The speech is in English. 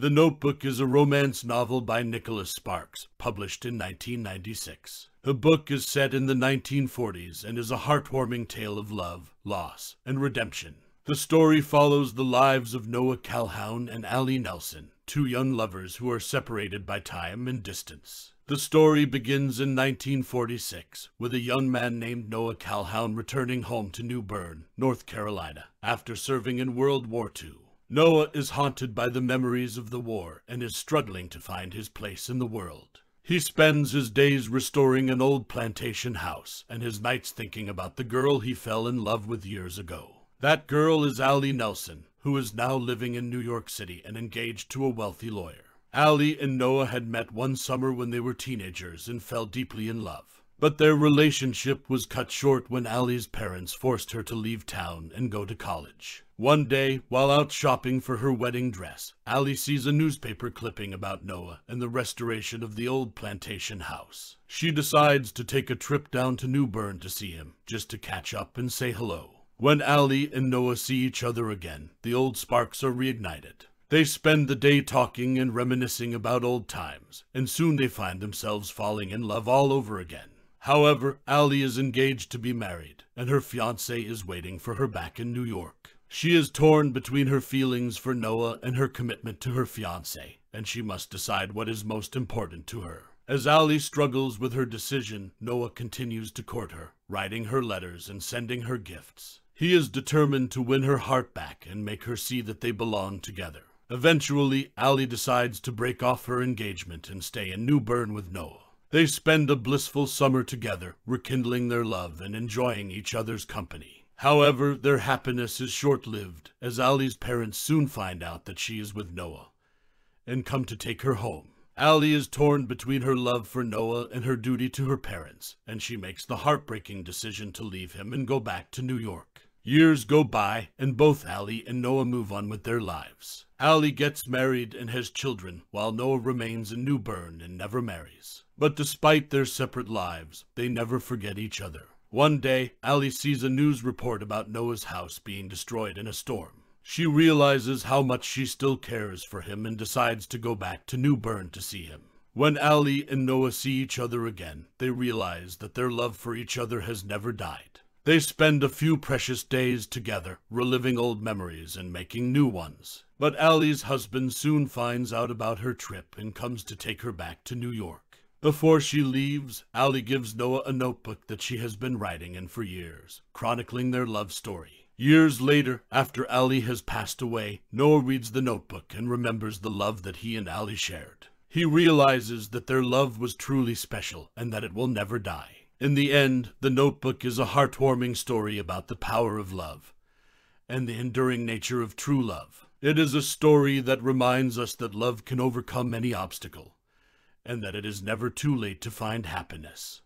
The Notebook is a romance novel by Nicholas Sparks, published in 1996. The book is set in the 1940s and is a heartwarming tale of love, loss, and redemption. The story follows the lives of Noah Calhoun and Allie Nelson, two young lovers who are separated by time and distance. The story begins in 1946 with a young man named Noah Calhoun returning home to New Bern, North Carolina, after serving in World War II. Noah is haunted by the memories of the war and is struggling to find his place in the world. He spends his days restoring an old plantation house and his nights thinking about the girl he fell in love with years ago. That girl is Allie Nelson, who is now living in New York City and engaged to a wealthy lawyer. Allie and Noah had met one summer when they were teenagers and fell deeply in love. But their relationship was cut short when Allie's parents forced her to leave town and go to college. One day, while out shopping for her wedding dress, Allie sees a newspaper clipping about Noah and the restoration of the old plantation house. She decides to take a trip down to New Bern to see him, just to catch up and say hello. When Allie and Noah see each other again, the old sparks are reignited. They spend the day talking and reminiscing about old times, and soon they find themselves falling in love all over again. However, Allie is engaged to be married, and her fiance is waiting for her back in New York. She is torn between her feelings for Noah and her commitment to her fiance, and she must decide what is most important to her. As Allie struggles with her decision, Noah continues to court her, writing her letters and sending her gifts. He is determined to win her heart back and make her see that they belong together. Eventually, Allie decides to break off her engagement and stay in New Bern with Noah. They spend a blissful summer together, rekindling their love and enjoying each other's company. However, their happiness is short lived, as Allie's parents soon find out that she is with Noah and come to take her home. Allie is torn between her love for Noah and her duty to her parents, and she makes the heartbreaking decision to leave him and go back to New York. Years go by, and both Allie and Noah move on with their lives. Allie gets married and has children, while Noah remains in New Bern and never marries. But despite their separate lives, they never forget each other. One day, Allie sees a news report about Noah's house being destroyed in a storm. She realizes how much she still cares for him and decides to go back to New Bern to see him. When Allie and Noah see each other again, they realize that their love for each other has never died. They spend a few precious days together, reliving old memories and making new ones. But Allie's husband soon finds out about her trip and comes to take her back to New York. Before she leaves, Allie gives Noah a notebook that she has been writing in for years, chronicling their love story. Years later, after Allie has passed away, Noah reads the notebook and remembers the love that he and Allie shared. He realizes that their love was truly special and that it will never die. In the end, the notebook is a heartwarming story about the power of love and the enduring nature of true love. It is a story that reminds us that love can overcome any obstacle and that it is never too late to find happiness.